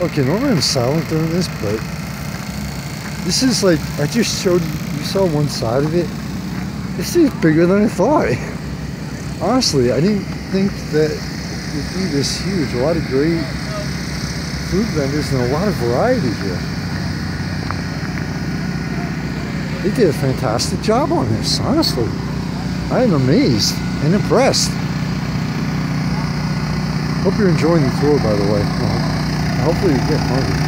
Okay, normally I'm silent during this, but this is like, I just showed you, you saw one side of it. This is bigger than I thought. Honestly, I didn't think that it would be this huge. A lot of great food vendors and a lot of variety here. They did a fantastic job on this, honestly. I am amazed and impressed. Hope you're enjoying the tour, by the way. Hopefully you get hungry.